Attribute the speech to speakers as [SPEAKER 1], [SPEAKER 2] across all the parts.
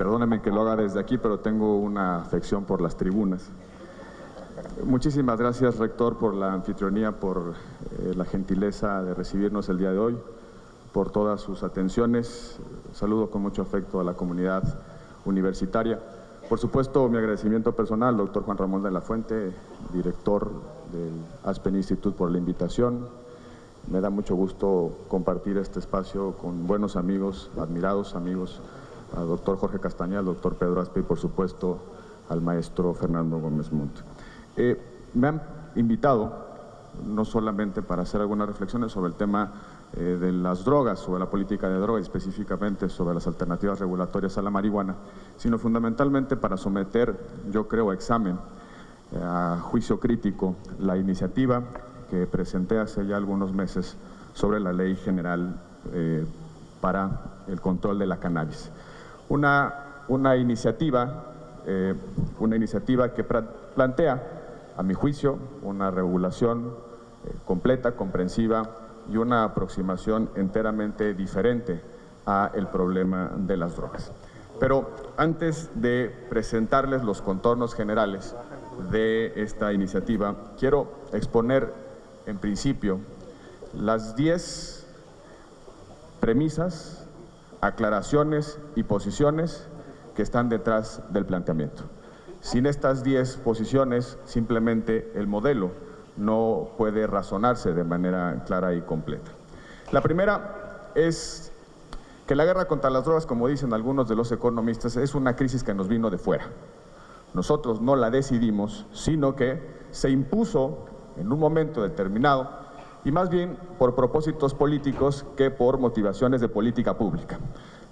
[SPEAKER 1] Perdónenme que lo haga desde aquí, pero tengo una afección por las tribunas. Muchísimas gracias, rector, por la anfitrionía, por eh, la gentileza de recibirnos el día de hoy, por todas sus atenciones. Saludo con mucho afecto a la comunidad universitaria. Por supuesto, mi agradecimiento personal, doctor Juan Ramón de la Fuente, director del Aspen Institute, por la invitación. Me da mucho gusto compartir este espacio con buenos amigos, admirados amigos, al doctor Jorge Castaña, al doctor Pedro Aspe y, por supuesto, al maestro Fernando Gómez Montt. Eh, me han invitado no solamente para hacer algunas reflexiones sobre el tema eh, de las drogas, sobre la política de drogas, específicamente sobre las alternativas regulatorias a la marihuana, sino fundamentalmente para someter, yo creo, a examen, eh, a juicio crítico, la iniciativa que presenté hace ya algunos meses sobre la Ley General para el control de la cannabis. Una, una iniciativa, una iniciativa que plantea a mi juicio, una regulación eh, completa, comprensiva y una aproximación enteramente diferente a el problema de las drogas. Pero antes de presentarles los contornos generales de esta iniciativa, quiero exponer en principio las 10 premisas, aclaraciones y posiciones que están detrás del planteamiento. Sin estas 10 posiciones, simplemente el modelo no puede razonarse de manera clara y completa. La primera es que la guerra contra las drogas, como dicen algunos de los economistas, es una crisis que nos vino de fuera. Nosotros no la decidimos, sino que se impuso en un momento determinado y más bien por propósitos políticos que por motivaciones de política pública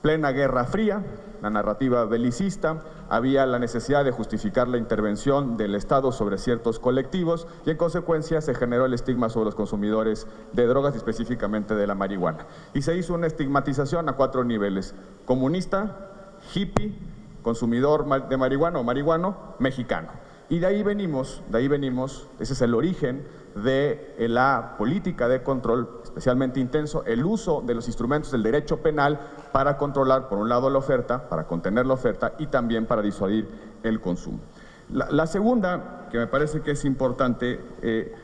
[SPEAKER 1] plena Guerra Fría, la narrativa belicista, había la necesidad de justificar la intervención del Estado sobre ciertos colectivos y en consecuencia se generó el estigma sobre los consumidores de drogas específicamente de la marihuana. Y se hizo una estigmatización a cuatro niveles, comunista, hippie, consumidor de marihuana o marihuano, mexicano. Y de ahí venimos, de ahí venimos, ese es el origen de la política de control especialmente intenso, el uso de los instrumentos del derecho penal para controlar, por un lado, la oferta, para contener la oferta y también para disuadir el consumo. La, segunda, que me parece que es importante eh,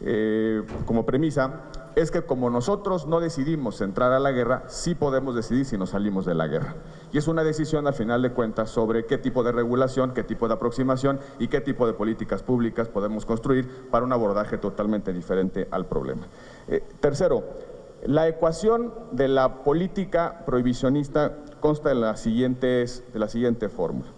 [SPEAKER 1] eh, como premisa, es que como nosotros no decidimos entrar a la guerra, sí podemos decidir si nos salimos de la guerra. Y es una decisión al final de cuentas sobre qué tipo de regulación, qué tipo de aproximación y qué tipo de políticas públicas podemos construir para un abordaje totalmente diferente al problema. Eh, tercero, la ecuación de la política prohibicionista consta de la, siguientes, de la siguiente fórmula.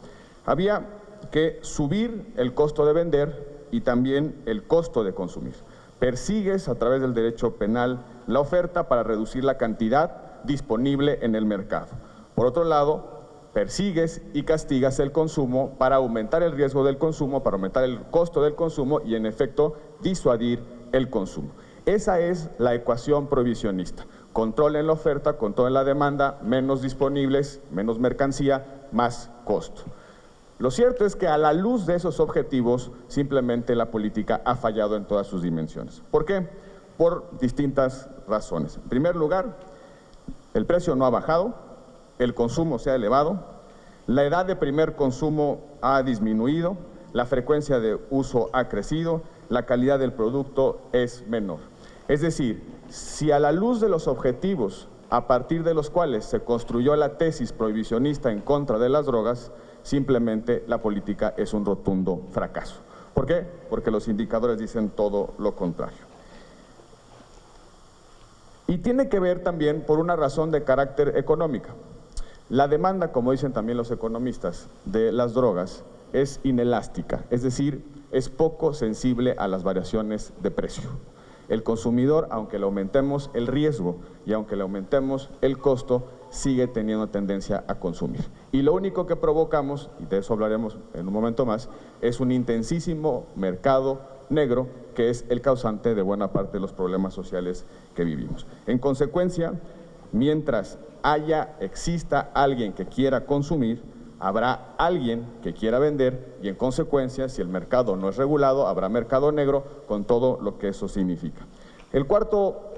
[SPEAKER 1] Había que subir el costo de vender y también el costo de consumir. Persigues a través del derecho penal la oferta para reducir la cantidad disponible en el mercado. Por otro lado, persigues y castigas el consumo para aumentar el riesgo del consumo, para aumentar el costo del consumo y en efecto disuadir el consumo. Esa es la ecuación provisionista. Control en la oferta, control en la demanda, menos disponibles, menos mercancía, más costo. Lo cierto es que a la luz de esos objetivos, simplemente la política ha fallado en todas sus dimensiones. ¿Por qué? Por distintas razones. En primer lugar, el precio no ha bajado, el consumo se ha elevado, la edad de primer consumo ha disminuido, la frecuencia de uso ha crecido, la calidad del producto es menor. Es decir, si a la luz de los objetivos a partir de los cuales se construyó la tesis prohibicionista en contra de las drogas, simplemente la política es un rotundo fracaso. ¿Por qué? Porque los indicadores dicen todo lo contrario. Y tiene que ver también por una razón de carácter económica. La demanda, como dicen también los economistas, de las drogas es inelástica, es decir, es poco sensible a las variaciones de precio. El consumidor, aunque le aumentemos el riesgo y aunque le aumentemos el costo, sigue teniendo tendencia a consumir. Y lo único que provocamos, y de eso hablaremos en un momento más, es un intensísimo mercado negro que es el causante de buena parte de los problemas sociales que vivimos. En consecuencia, mientras haya, exista alguien que quiera consumir, habrá alguien que quiera vender y en consecuencia, si el mercado no es regulado, habrá mercado negro con todo lo que eso significa. El cuarto,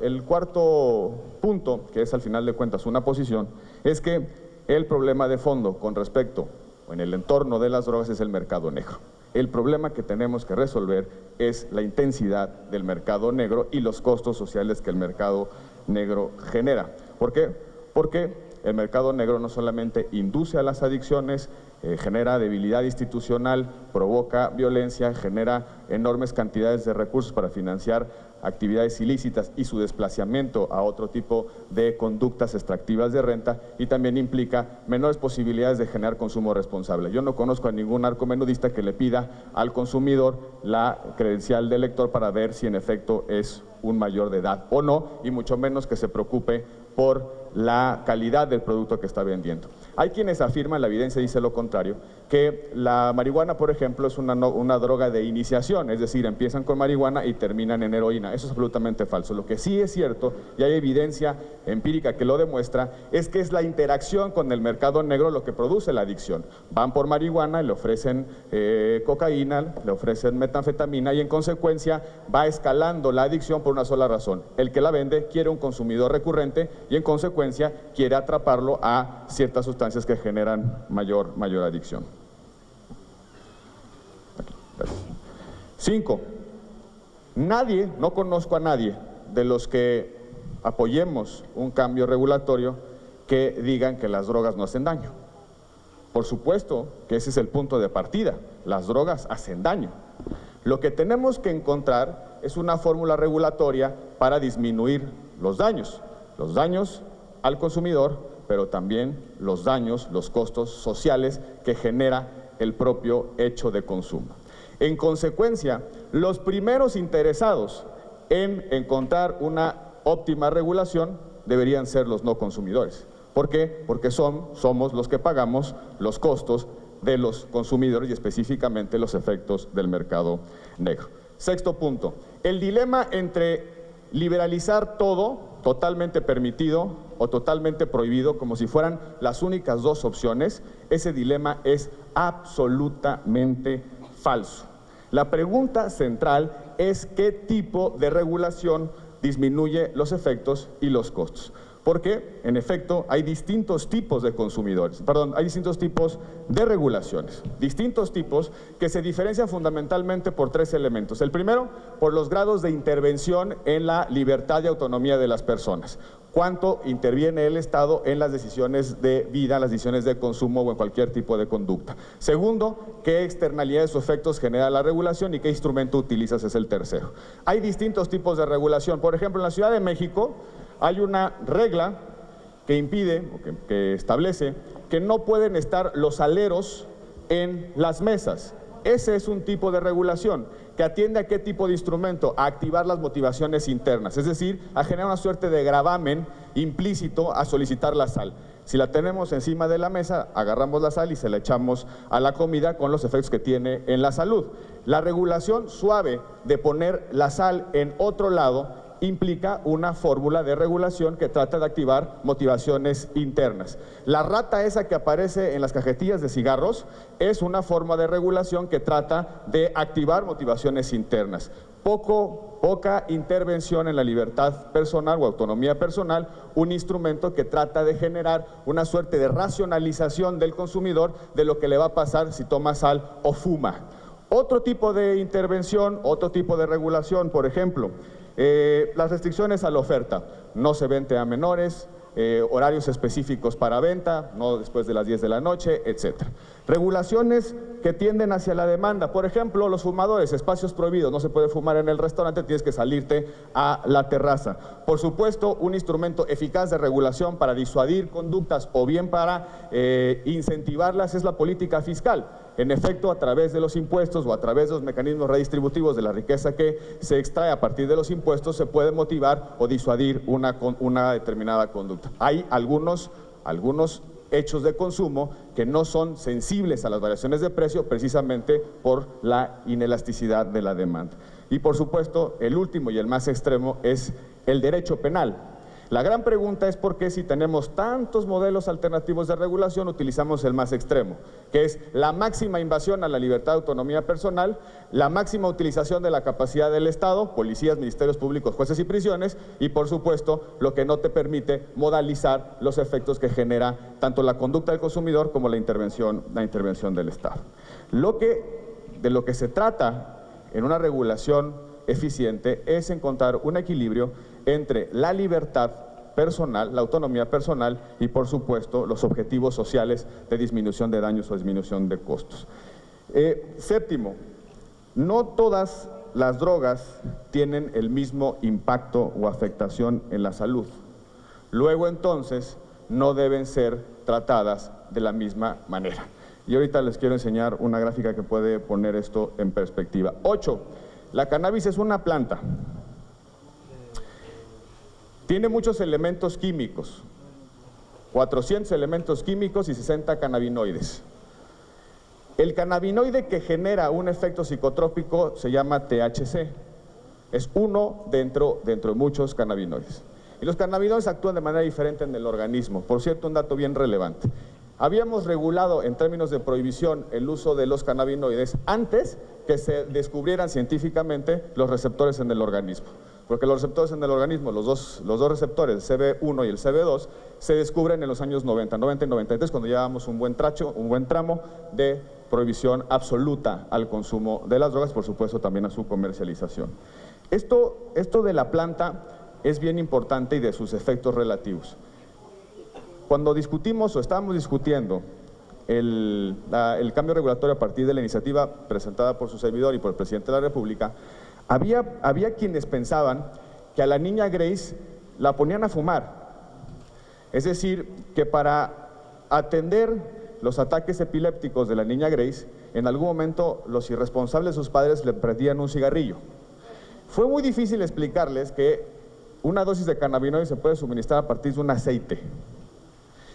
[SPEAKER 1] punto, que es al final de cuentas una posición, es que El problema de fondo con respecto en el entorno de las drogas es el mercado negro. El problema que tenemos que resolver es la intensidad del mercado negro y los costos sociales que el mercado negro genera. ¿Por qué? Porque el mercado negro no solamente induce a las adicciones, eh, genera debilidad institucional, provoca violencia, genera enormes cantidades de recursos para financiar actividades ilícitas y su desplazamiento a otro tipo de conductas extractivas de renta y también implica menores posibilidades de generar consumo responsable. Yo no conozco a ningún narcomenudista que le pida al consumidor la credencial del lector para ver si en efecto es un mayor de edad o no y mucho menos que se preocupe por la calidad del producto que está vendiendo. Hay quienes afirman, la evidencia dice lo contrario, que la marihuana, por ejemplo, es una, una, droga de iniciación, es decir, empiezan con marihuana y terminan en heroína. Eso es absolutamente falso. Lo que sí es cierto, y hay evidencia empírica que lo demuestra, es que es la interacción con el mercado negro lo que produce la adicción. Van por marihuana, le ofrecen eh, cocaína, le ofrecen metanfetamina y en consecuencia va escalando la adicción por una sola razón. El que la vende quiere un consumidor recurrente y en consecuencia quiere atraparlo a ciertas sustancias que generan mayor, mayor adicción. Cinco, nadie, no conozco a nadie de los que apoyemos un cambio regulatorio que digan que las drogas no hacen daño. Por supuesto que ese es el punto de partida, las drogas hacen daño. Lo que tenemos que encontrar es una fórmula regulatoria para disminuir los daños, los daños al consumidor, pero también los daños, los costos sociales que genera el propio hecho de consumo. En consecuencia, los primeros interesados en encontrar una óptima regulación deberían ser los no consumidores. ¿Por qué? Porque son, somos los que pagamos los costos de los consumidores y específicamente los efectos del mercado negro. Sexto punto, el dilema entre liberalizar todo, totalmente permitido o totalmente prohibido, como si fueran las únicas dos opciones, ese dilema es absolutamente falso. La pregunta central es qué tipo de regulación disminuye los efectos y los costos. Porque, en efecto, hay distintos tipos de consumidores, perdón, hay distintos tipos de regulaciones, distintos tipos que se diferencian fundamentalmente por tres elementos. El primero, por los grados de intervención en la libertad y autonomía de las personas cuánto interviene el Estado en las decisiones de vida, las decisiones de consumo o en cualquier tipo de conducta. Segundo, qué externalidades o efectos genera la regulación y qué instrumento utilizas es el tercero. Hay distintos tipos de regulación. Por ejemplo, en la Ciudad de México, hay una regla que impide o que, establece que no pueden estar los aleros en las mesas. Ese es un tipo de regulación que atiende a qué tipo de instrumento, a activar las motivaciones internas, es decir, a generar una suerte de gravamen implícito a solicitar la sal. Si la tenemos encima de la mesa, agarramos la sal y se la echamos a la comida con los efectos que tiene en la salud. La regulación suave de poner la sal en otro lado implica una fórmula de regulación que trata de activar motivaciones internas. La rata esa que aparece en las cajetillas de cigarros es una forma de regulación que trata de activar motivaciones internas. Poco, poca intervención en la libertad personal o autonomía personal, un instrumento que trata de generar una suerte de racionalización del consumidor de lo que le va a pasar si toma sal o fuma. Otro tipo de intervención, otro tipo de regulación, por ejemplo, eh, las restricciones a la oferta, no se vende a menores, eh, horarios específicos para venta, no después de las 10 de la noche, etc. Regulaciones que tienden hacia la demanda, por ejemplo, los fumadores, espacios prohibidos, no se puede fumar en el restaurante, tienes que salirte a la terraza. Por supuesto, un instrumento eficaz de regulación para disuadir conductas o bien para eh, incentivarlas es la política fiscal. En efecto, a través de los impuestos o a través de los mecanismos redistributivos de la riqueza que se extrae a partir de los impuestos, se puede motivar o disuadir una, una determinada conducta. Hay algunos, algunos hechos de consumo que no son sensibles a las variaciones de precio precisamente por la inelasticidad de la demanda. Y por supuesto, el último y el más extremo es el derecho penal. La gran pregunta es por qué si tenemos tantos modelos alternativos de regulación utilizamos el más extremo, que es la máxima invasión a la libertad de autonomía personal, la máxima utilización de la capacidad del Estado, policías, ministerios públicos, jueces y prisiones, y por supuesto lo que no te permite modalizar los efectos que genera tanto la conducta del consumidor como la intervención, la intervención del Estado. Lo que, de lo que se trata en una regulación eficiente es encontrar un equilibrio entre la libertad personal, la autonomía personal y por supuesto los objetivos sociales de disminución de daños o disminución de costos. Eh, séptimo, no todas las drogas tienen el mismo impacto o afectación en la salud. Luego entonces no deben ser tratadas de la misma manera. Y ahorita les quiero enseñar una gráfica que puede poner esto en perspectiva. Ocho, la cannabis es una planta tiene muchos elementos químicos, 400 elementos químicos y 60 cannabinoides. El cannabinoide que genera un efecto psicotrópico se llama THC. Es uno dentro, dentro de muchos cannabinoides. Y los cannabinoides actúan de manera diferente en el organismo. Por cierto, un dato bien relevante. Habíamos regulado en términos de prohibición el uso de los cannabinoides antes que se descubrieran científicamente los receptores en el organismo porque los receptores en el organismo, los dos, los dos receptores, el CB1 y el CB2, se descubren en los años 90, 90 y 93, cuando llevábamos un buen, tracho, un buen tramo de prohibición absoluta al consumo de las drogas, por supuesto también a su comercialización. Esto, esto de la planta es bien importante y de sus efectos relativos. Cuando discutimos o estábamos discutiendo el, el cambio regulatorio a partir de la iniciativa presentada por su servidor y por el presidente de la República, había, quienes pensaban que a la niña Grace la ponían a fumar. Es decir, que para atender los ataques epilépticos de la niña Grace, en algún momento los irresponsables sus padres le prendían un cigarrillo. Fue muy difícil explicarles que una dosis de cannabinoides se puede suministrar a partir de un aceite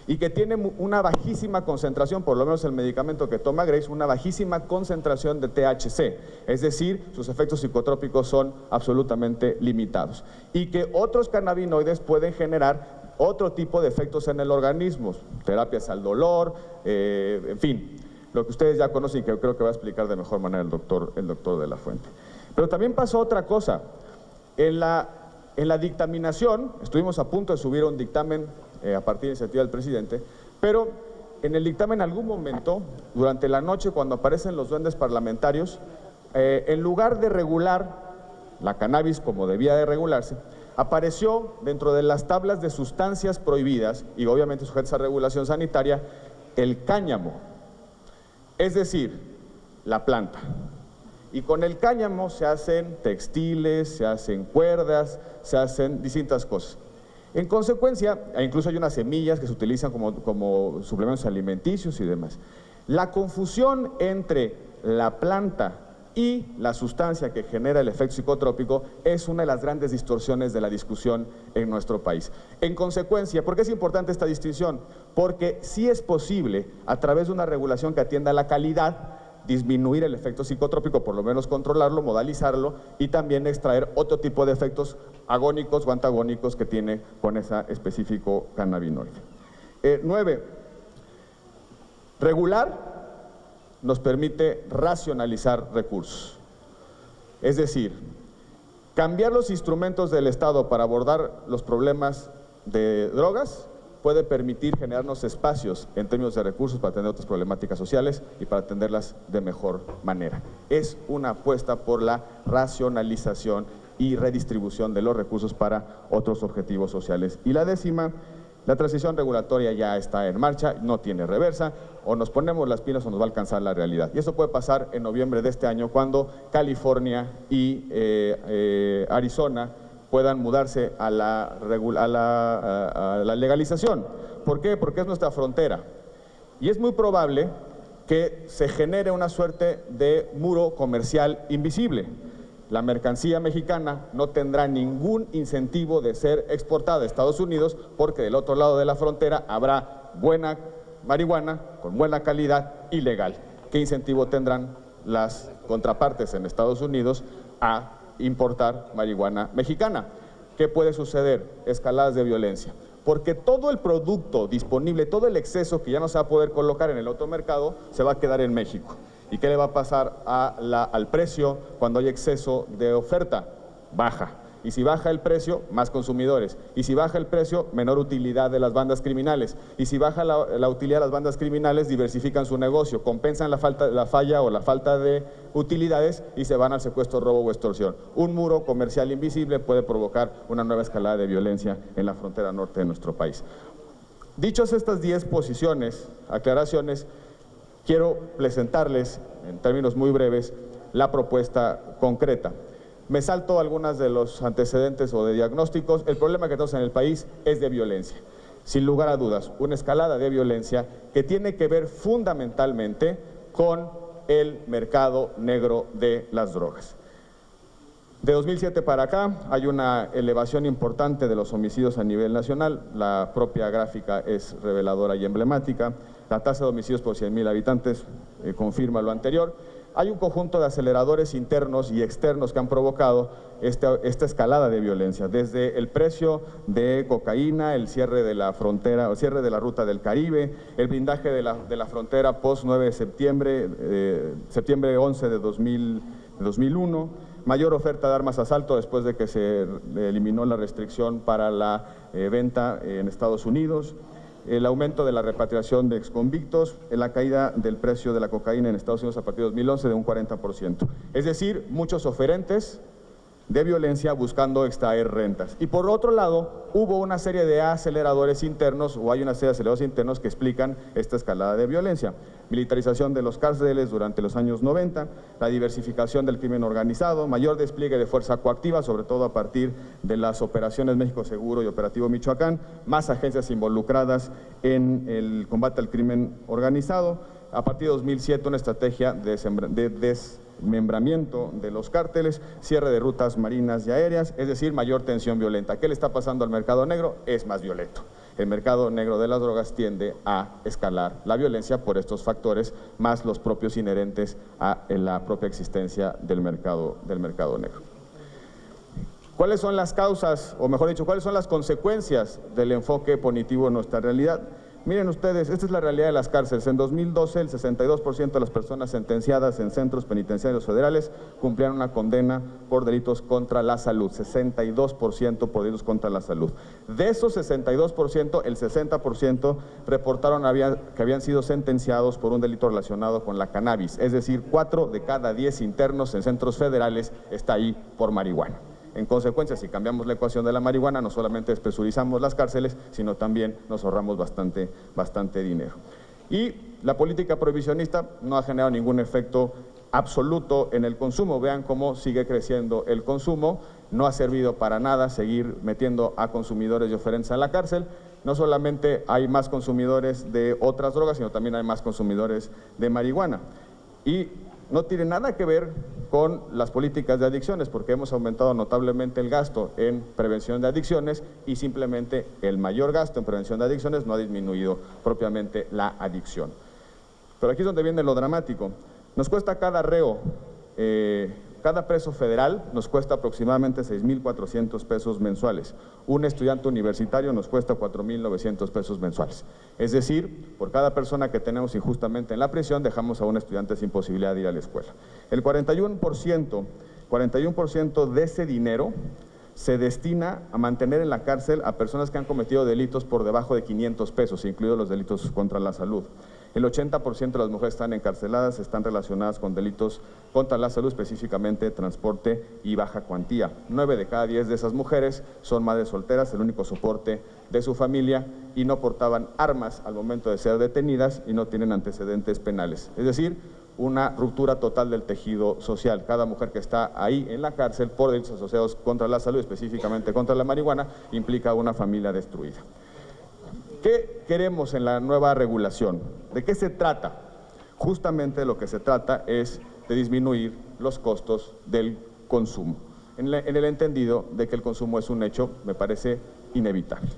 [SPEAKER 1] y que tiene una bajísima concentración, por lo menos el medicamento que toma Grace, una bajísima concentración de THC, es decir, sus efectos psicotrópicos son absolutamente limitados. Y que otros cannabinoides pueden generar otro tipo de efectos en el organismo, terapias al dolor, eh, en fin, lo que ustedes ya conocen y que creo que va a explicar de mejor manera el doctor, el doctor de la Fuente. Pero también pasó otra cosa. En la, en la dictaminación, estuvimos a punto de subir un dictamen eh, a partir de iniciativa del presidente, pero en el dictamen en algún momento, durante la noche, cuando aparecen los duendes parlamentarios, eh, en lugar de regular la cannabis como debía de regularse, apareció dentro de las tablas de sustancias prohibidas, y obviamente sujetas a regulación sanitaria, el cáñamo, es decir, la planta. Y con el cáñamo se hacen textiles, se hacen cuerdas, se hacen distintas cosas. En consecuencia, e incluso hay unas semillas que se utilizan como, suplementos alimenticios y demás. La confusión entre la planta y la sustancia que genera el efecto psicotrópico es una de las grandes distorsiones de la discusión en nuestro país. En consecuencia, ¿por qué es importante esta distinción? Porque sí es posible, a través de una regulación que atienda la calidad, disminuir el efecto psicotrópico, por lo menos controlarlo, modalizarlo y también extraer otro tipo de efectos agónicos o antagónicos que tiene con ese específico cannabinoide. Eh, nueve, regular nos permite racionalizar recursos. Es decir, cambiar los instrumentos del Estado para abordar los problemas de drogas puede permitir generarnos espacios en términos de recursos para atender otras problemáticas sociales y para atenderlas de mejor manera. Es una apuesta por la racionalización y redistribución de los recursos para otros objetivos sociales. Y la décima, la transición regulatoria ya está en marcha, no tiene reversa, o nos ponemos las pilas o nos va a alcanzar la realidad. Y eso puede pasar en noviembre de este año cuando California y eh, eh, Arizona puedan mudarse a la, legalización. ¿Por qué? Porque es nuestra frontera. Y es muy probable que se genere una suerte de muro comercial invisible. La mercancía mexicana no tendrá ningún incentivo de ser exportada a Estados Unidos porque del otro lado de la frontera habrá buena marihuana con buena calidad y legal. ¿Qué incentivo tendrán las contrapartes en Estados Unidos a importar marihuana mexicana. ¿qué puede suceder? Escaladas de violencia. Porque todo el producto disponible, todo el exceso que ya no se va a poder colocar en el automercado, se va a quedar en México. ¿Y qué le va a pasar al precio cuando hay exceso de oferta? Baja. Y si baja el precio, más consumidores. Y si baja el precio, menor utilidad de las bandas criminales. Y si baja la, utilidad de las bandas criminales, diversifican su negocio, compensan la, falta, la falla o la falta de utilidades y se van al secuestro, robo o extorsión. Un muro comercial invisible puede provocar una nueva escalada de violencia en la frontera norte de nuestro país. Dichas estas 10 posiciones, aclaraciones, quiero presentarles, en términos muy breves, la propuesta concreta. Me salto algunas de los antecedentes o de diagnósticos. El problema que tenemos en el país es de violencia. Sin lugar a dudas, una escalada de violencia que tiene que ver fundamentalmente con el mercado negro de las drogas. De 2007 para acá hay una elevación importante de los homicidios a nivel nacional. La propia gráfica es reveladora y emblemática. La tasa de homicidios por 100.000 habitantes eh, confirma lo anterior hay un conjunto de aceleradores internos y externos que han provocado esta, escalada de violencia, desde el precio de cocaína, el cierre de la frontera, el cierre de la ruta del Caribe, el blindaje de la, frontera post 9 de septiembre, eh, septiembre 11 de 2001, mayor oferta de armas asalto después de que se eliminó la restricción para la eh, venta en Estados Unidos, el aumento de la repatriación de exconvictos, la caída del precio de la cocaína en Estados Unidos a partir de 2011 de un 40%. Es decir, muchos oferentes de violencia buscando extraer rentas. Y por otro lado, hubo una serie de aceleradores internos, o hay una serie de aceleradores internos que explican esta escalada de violencia. Militarización de los cárceles durante los años 90, la diversificación del crimen organizado, mayor despliegue de fuerza coactiva, sobre todo a partir de las operaciones México Seguro y Operativo Michoacán, más agencias involucradas en el combate al crimen organizado, a partir de 2007 una estrategia de, de desmembramiento de los cárteles, cierre de rutas marinas y aéreas, es decir, mayor tensión violenta. ¿Qué le está pasando al mercado negro? Es más violento. El mercado negro de las drogas tiende a escalar la violencia por estos factores, más los propios inherentes a la propia existencia del mercado, del mercado negro. ¿Cuáles son las causas, o mejor dicho, cuáles son las consecuencias del enfoque punitivo en nuestra realidad? Miren ustedes, esta es la realidad de las cárceles. En 2012, el 62% de las personas sentenciadas en centros penitenciarios federales cumplían una condena por delitos contra la salud. 62% por delitos contra la salud. De esos 62%, el 60% reportaron que habían sido sentenciados por un delito relacionado con la cannabis. Es decir, 4 de cada 10 internos en centros federales está ahí por marihuana. En consecuencia, si cambiamos la ecuación de la marihuana, no solamente despresurizamos las cárceles, sino también nos ahorramos bastante, bastante dinero. Y la política prohibicionista no ha generado ningún efecto absoluto en el consumo. Vean cómo sigue creciendo el consumo. No ha servido para nada seguir metiendo a consumidores de oferencia en la cárcel. No solamente hay más consumidores de otras drogas, sino también hay más consumidores de marihuana. Y no tiene nada que ver con las políticas de adicciones, porque hemos aumentado notablemente el gasto en prevención de adicciones y simplemente el mayor gasto en prevención de adicciones no ha disminuido propiamente la adicción. Pero aquí es donde viene lo dramático. Nos cuesta cada reo eh, cada preso federal nos cuesta aproximadamente 6.400 pesos mensuales. Un estudiante universitario nos cuesta 4.900 pesos mensuales. Es decir, por cada persona que tenemos injustamente en la prisión, dejamos a un estudiante sin posibilidad de ir a la escuela. El 41%, 41 de ese dinero se destina a mantener en la cárcel a personas que han cometido delitos por debajo de 500 pesos, incluidos los delitos contra la salud. El 80% de las mujeres están encarceladas, están relacionadas con delitos contra la salud, específicamente transporte y baja cuantía. Nueve de cada diez de esas mujeres son madres solteras, el único soporte de su familia y no portaban armas al momento de ser detenidas y no tienen antecedentes penales. Es decir, una ruptura total del tejido social. Cada mujer que está ahí en la cárcel por delitos asociados contra la salud, específicamente contra la marihuana, implica una familia destruida. ¿Qué queremos en la nueva regulación? ¿De qué se trata? Justamente lo que se trata es de disminuir los costos del consumo, en, el entendido de que el consumo es un hecho, me parece, inevitable.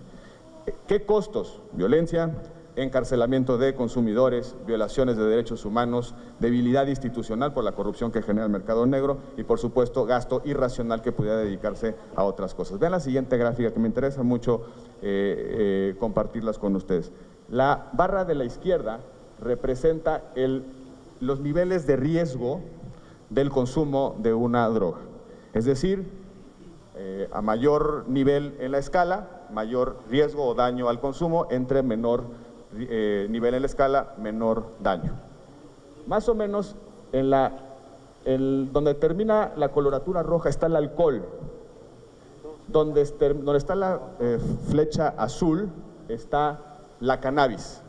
[SPEAKER 1] ¿Qué costos? Violencia, encarcelamiento de consumidores, violaciones de derechos humanos, debilidad institucional por la corrupción que genera el mercado negro y, por supuesto, gasto irracional que pudiera dedicarse a otras cosas. Vean la siguiente gráfica que me interesa mucho eh, eh, compartirlas con ustedes. La barra de la izquierda representa los niveles de riesgo del consumo de una droga. Es decir, eh, a mayor nivel en la escala, mayor riesgo o daño al consumo, entre menor eh, nivel en la escala, menor daño. Más o menos en la, donde termina la coloratura roja está el alcohol, donde, donde está la eh, flecha azul está la cannabis.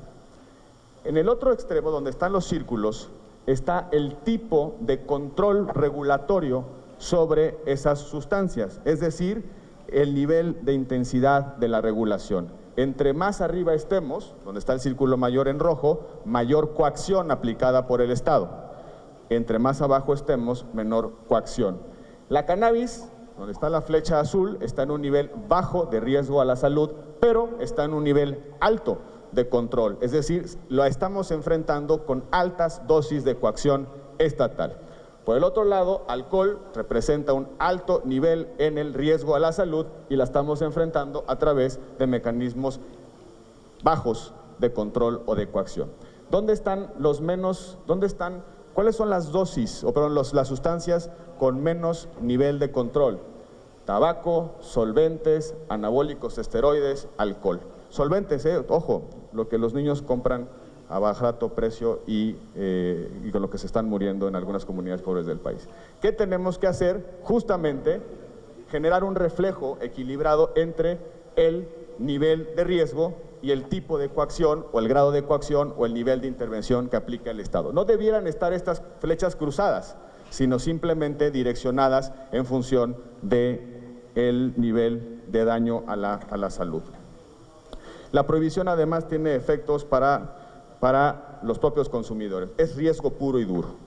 [SPEAKER 1] En el otro extremo, donde están los círculos, está el tipo de control regulatorio sobre esas sustancias, es decir, el nivel de intensidad de la regulación. Entre más arriba estemos, donde está el círculo mayor en rojo, mayor coacción aplicada por el Estado. Entre más abajo estemos, menor coacción. La cannabis, donde está la flecha azul, está en un nivel bajo de riesgo a la salud, pero está en un nivel alto de control. Es decir, lo estamos enfrentando con altas dosis de coacción estatal. Por el otro lado, alcohol representa un alto nivel en el riesgo a la salud y la estamos enfrentando a través de mecanismos bajos de control o de coacción. ¿Dónde están los menos, dónde están, cuáles son las dosis, o perdón, las sustancias con menos nivel de control? Tabaco, solventes, anabólicos, esteroides, alcohol. Solventes, eh, ojo, lo que los niños compran a barato precio eh, y, con lo que se están muriendo en algunas comunidades pobres del país. ¿Qué tenemos que hacer? Justamente generar un reflejo equilibrado entre el nivel de riesgo y el tipo de coacción o el grado de coacción o el nivel de intervención que aplica el Estado. No debieran estar estas flechas cruzadas, sino simplemente direccionadas en función del nivel de daño a la, a la salud. La prohibición además tiene efectos para para los propios consumidores. Es riesgo puro y duro.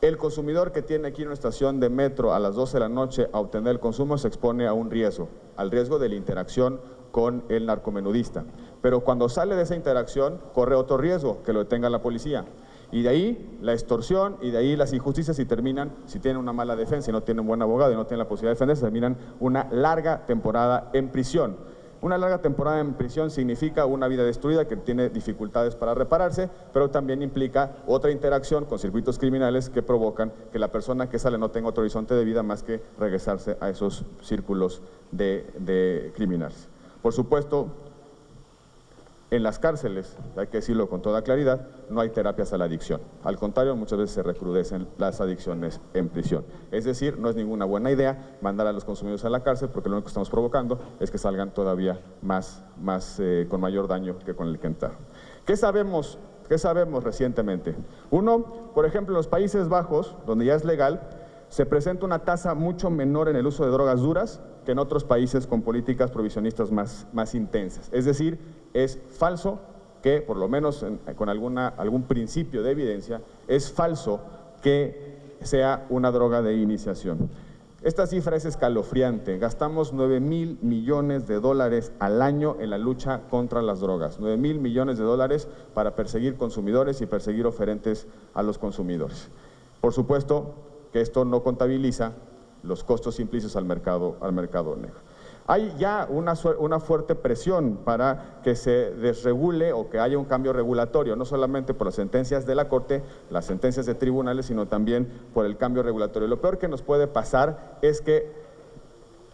[SPEAKER 1] El consumidor que tiene aquí una estación de metro a las 12 de la noche a obtener el consumo se expone a un riesgo, al riesgo de la interacción con el narcomenudista. Pero cuando sale de esa interacción, corre otro riesgo, que lo detenga la policía. Y de ahí la extorsión y de ahí las injusticias y terminan, si tienen una mala defensa y no tienen un buen abogado y no tienen la posibilidad de defenderse, terminan una larga temporada en prisión. Una larga temporada en prisión significa una vida destruida que tiene dificultades para repararse, pero también implica otra interacción con circuitos criminales que provocan que la persona que sale no tenga otro horizonte de vida más que regresarse a esos círculos de, de criminales. Por supuesto, en las cárceles, hay que decirlo con toda claridad, no hay terapias a la adicción. Al contrario, muchas veces se recrudecen las adicciones en prisión. Es decir, no es ninguna buena idea mandar a los consumidores a la cárcel porque lo único que estamos provocando es que salgan todavía más, más eh, con mayor daño que con el que entraron. ¿Qué sabemos? ¿Qué sabemos recientemente? Uno, por ejemplo, en los Países Bajos, donde ya es legal, se presenta una tasa mucho menor en el uso de drogas duras que en otros países con políticas provisionistas más, más intensas. Es decir, es falso que, por lo menos con algún principio de evidencia, es falso que sea una droga de iniciación. Esta cifra es escalofriante. Gastamos 9 mil millones de dólares al año en la lucha contra las drogas. 9 mil millones de dólares para perseguir consumidores y perseguir oferentes a los consumidores. Por supuesto, que esto no contabiliza los costos implícitos al mercado, al mercado negro. Hay ya una, una, fuerte presión para que se desregule o que haya un cambio regulatorio, no solamente por las sentencias de la Corte, las sentencias de tribunales, sino también por el cambio regulatorio. Lo peor que nos puede pasar es que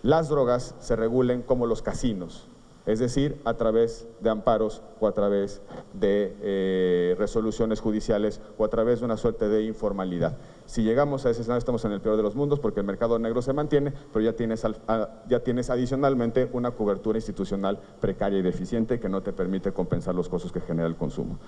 [SPEAKER 1] las drogas se regulen como los casinos es decir, a través de amparos o a través de eh, resoluciones judiciales o a través de una suerte de informalidad. Si llegamos a ese escenario estamos en el peor de los mundos porque el mercado negro se mantiene, pero ya tienes, ya tienes adicionalmente una cobertura institucional precaria y deficiente que no te permite compensar los costos que genera el consumo.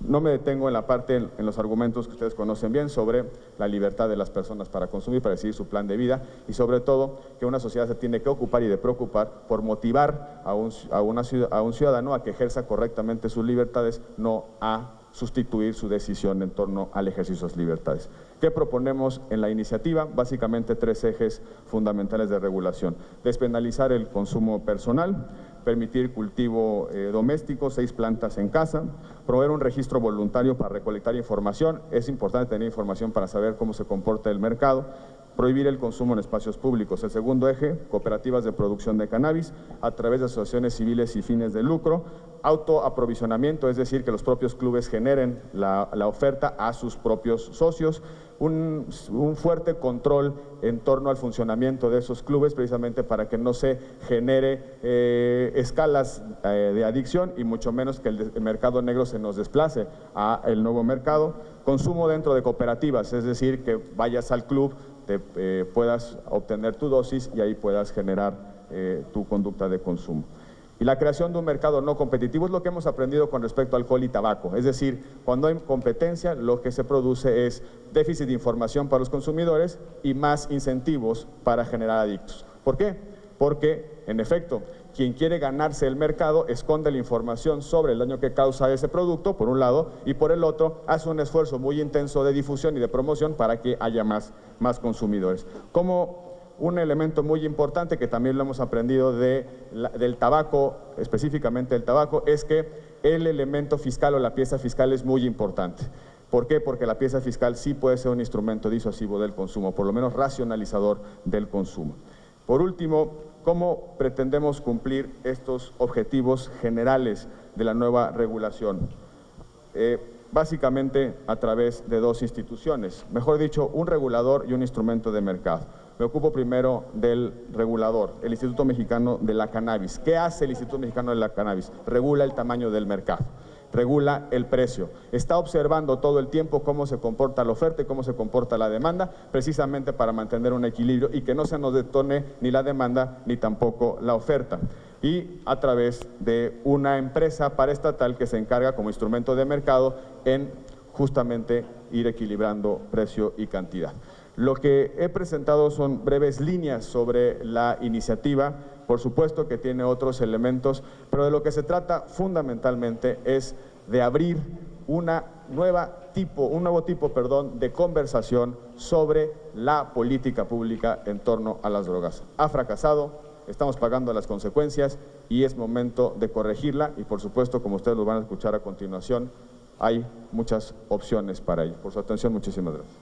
[SPEAKER 1] No me detengo en la parte, en los argumentos que ustedes conocen bien sobre la libertad de las personas para consumir, para decidir su plan de vida y sobre todo que una sociedad se tiene que ocupar y de preocupar por motivar a un, una, a un ciudadano a que ejerza correctamente sus libertades, no a sustituir su decisión en torno al ejercicio de sus libertades. ¿Qué proponemos en la iniciativa? Básicamente tres ejes fundamentales de regulación. Despenalizar el consumo personal, permitir cultivo eh, doméstico, seis plantas en casa, proveer un registro voluntario para recolectar información, es importante tener información para saber cómo se comporta el mercado, prohibir el consumo en espacios públicos. El segundo eje, cooperativas de producción de cannabis a través de asociaciones civiles y fines de lucro, autoaprovisionamiento, es decir, que los propios clubes generen la, oferta a sus propios socios, un, fuerte control en torno al funcionamiento de esos clubes, precisamente para que no se genere eh, escalas eh, de adicción y mucho menos que el, mercado negro se nos desplace a el nuevo mercado. Consumo dentro de cooperativas, es decir, que vayas al club, te, eh, puedas obtener tu dosis y ahí puedas generar tu conducta de consumo. Y la creación de un mercado no competitivo es lo que hemos aprendido con respecto al alcohol y tabaco. Es decir, cuando hay competencia, lo que se produce es déficit de información para los consumidores y más incentivos para generar adictos. ¿Por qué? Porque, en efecto, quien quiere ganarse el mercado esconde la información sobre el daño que causa ese producto, por un lado, y por el otro, hace un esfuerzo muy intenso de difusión y de promoción para que haya más, más consumidores. ¿Cómo un elemento muy importante que también lo hemos aprendido de, del tabaco, específicamente del tabaco, es que el elemento fiscal o la pieza fiscal es muy importante. ¿Por qué? Porque la pieza fiscal sí puede ser un instrumento disuasivo del consumo, por lo menos racionalizador del consumo. Por último, ¿cómo pretendemos cumplir estos objetivos generales de la nueva regulación? Eh, básicamente a través de dos instituciones, mejor dicho, un regulador y un instrumento de mercado. Me ocupo primero del regulador, el Instituto Mexicano de la Cannabis. ¿Qué hace el Instituto Mexicano de la Cannabis? Regula el tamaño del mercado regula el precio. Está observando todo el tiempo cómo se comporta la oferta y cómo se comporta la demanda, precisamente para mantener un equilibrio y que no se nos detone ni la demanda ni tampoco la oferta. Y a través de una empresa paraestatal que se encarga como instrumento de mercado en justamente ir equilibrando precio y cantidad. Lo que he presentado son breves líneas sobre la iniciativa, por supuesto que tiene otros elementos, pero de lo que se trata fundamentalmente es de abrir una nueva tipo, un nuevo tipo perdón, de conversación sobre la política pública en torno a las drogas. Ha fracasado, estamos pagando las consecuencias y es momento de corregirla y por supuesto, como ustedes lo van a escuchar a continuación, hay muchas opciones para ello. Por su atención, muchísimas gracias.